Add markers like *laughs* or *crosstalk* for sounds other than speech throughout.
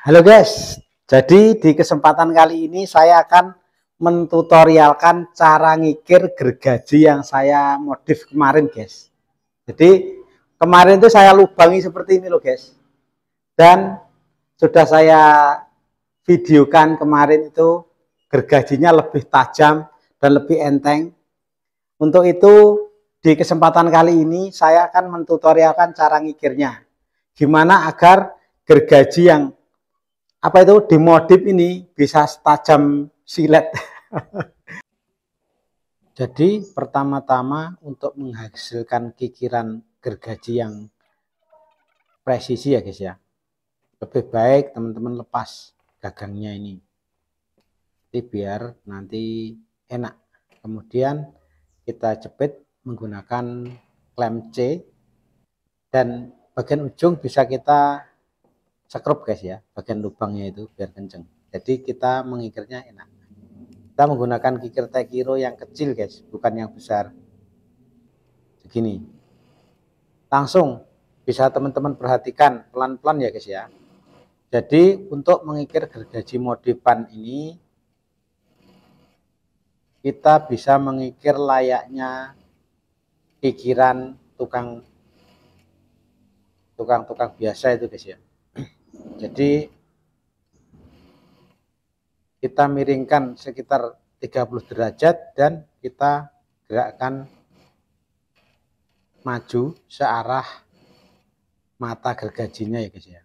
Halo guys, jadi di kesempatan kali ini saya akan mentutorialkan cara ngikir gergaji yang saya modif kemarin guys. Jadi kemarin itu saya lubangi seperti ini loh guys. Dan sudah saya videokan kemarin itu gergajinya lebih tajam dan lebih enteng. Untuk itu di kesempatan kali ini saya akan mentutorialkan cara ngikirnya. Gimana agar gergaji yang apa itu dimodif ini bisa tajam silet. *laughs* Jadi pertama-tama untuk menghasilkan kikiran gergaji yang presisi ya guys ya. Lebih baik teman-teman lepas gagangnya ini. Jadi biar nanti enak. Kemudian kita jepit menggunakan klem C dan bagian ujung bisa kita sekrup guys ya bagian lubangnya itu biar kenceng. Jadi kita mengikirnya enak. Kita menggunakan kikir tekiro yang kecil guys bukan yang besar. Begini. Langsung bisa teman-teman perhatikan pelan-pelan ya guys ya. Jadi untuk mengikir gergaji modifan ini kita bisa mengikir layaknya pikiran tukang tukang-tukang biasa itu guys ya jadi kita miringkan sekitar 30 derajat dan kita gerakkan maju searah mata gergajinya ya guys ya.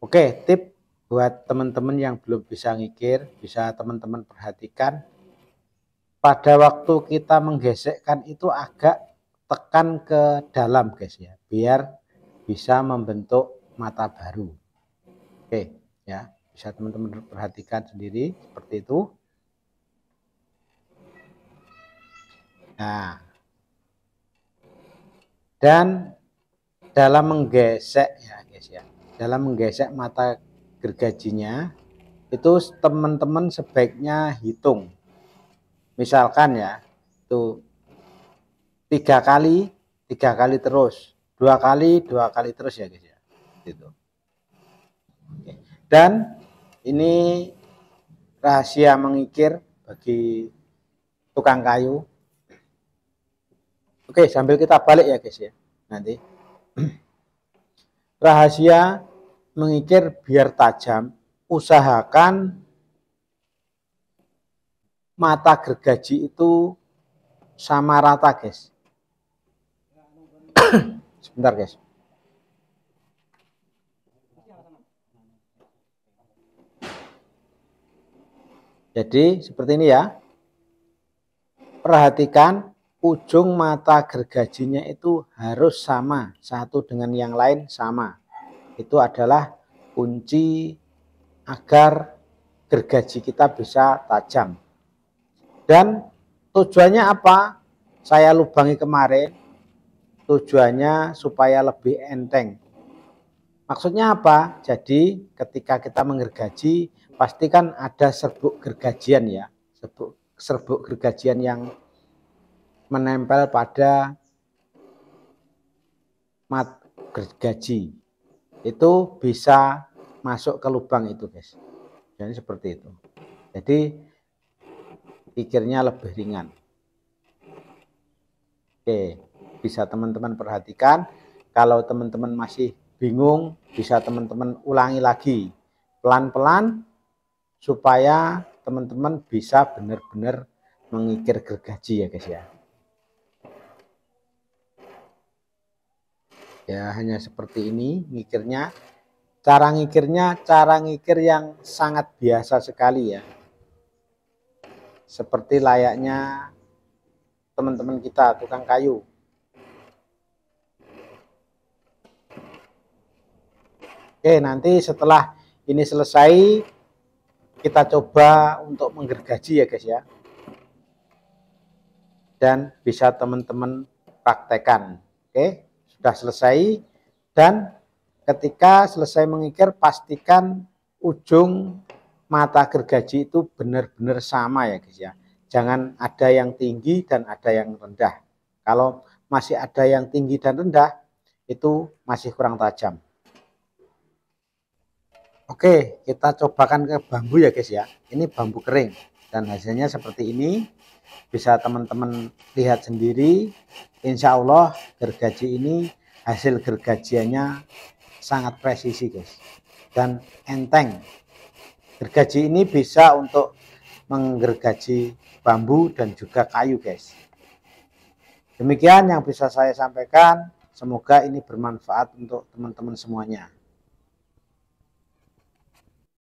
Oke, tip buat teman-teman yang belum bisa ngikir, bisa teman-teman perhatikan pada waktu kita menggesekkan itu agak tekan ke dalam guys ya, biar bisa membentuk mata baru. Oke, ya, bisa teman-teman perhatikan sendiri seperti itu. Nah, dan dalam menggesek ya guys ya, dalam menggesek mata gergajinya itu teman-teman sebaiknya hitung. Misalkan ya, itu tiga kali, tiga kali terus, dua kali, dua kali terus ya guys ya itu. Dan ini rahasia mengikir bagi tukang kayu. Oke, sambil kita balik ya guys ya. Nanti *clears throat* rahasia mengikir biar tajam, usahakan mata gergaji itu sama rata guys. *clears throat* Sebentar guys. Jadi seperti ini ya. Perhatikan ujung mata gergajinya itu harus sama. Satu dengan yang lain sama. Itu adalah kunci agar gergaji kita bisa tajam. Dan tujuannya apa? Saya lubangi kemarin. Tujuannya supaya lebih enteng. Maksudnya apa? Jadi ketika kita menggergaji pasti kan ada serbuk gergajian ya, serbuk, serbuk gergajian yang menempel pada mat gergaji. Itu bisa masuk ke lubang itu, guys. Jadi seperti itu. Jadi pikirnya lebih ringan. Oke, bisa teman-teman perhatikan. Kalau teman-teman masih bingung, bisa teman-teman ulangi lagi. Pelan-pelan supaya teman-teman bisa benar-benar mengikir gergaji ya guys ya. Ya hanya seperti ini ngikirnya. Cara ngikirnya cara ngikir yang sangat biasa sekali ya. Seperti layaknya teman-teman kita tukang kayu. Oke nanti setelah ini selesai kita coba untuk menggergaji ya guys ya. Dan bisa teman-teman praktekkan. Oke, sudah selesai. Dan ketika selesai mengikir pastikan ujung mata gergaji itu benar-benar sama ya guys ya. Jangan ada yang tinggi dan ada yang rendah. Kalau masih ada yang tinggi dan rendah, itu masih kurang tajam. Oke, kita cobakan ke bambu ya guys ya. Ini bambu kering dan hasilnya seperti ini. Bisa teman-teman lihat sendiri. Insya Allah gergaji ini hasil gergajiannya sangat presisi guys dan enteng. Gergaji ini bisa untuk menggergaji bambu dan juga kayu guys. Demikian yang bisa saya sampaikan. Semoga ini bermanfaat untuk teman-teman semuanya.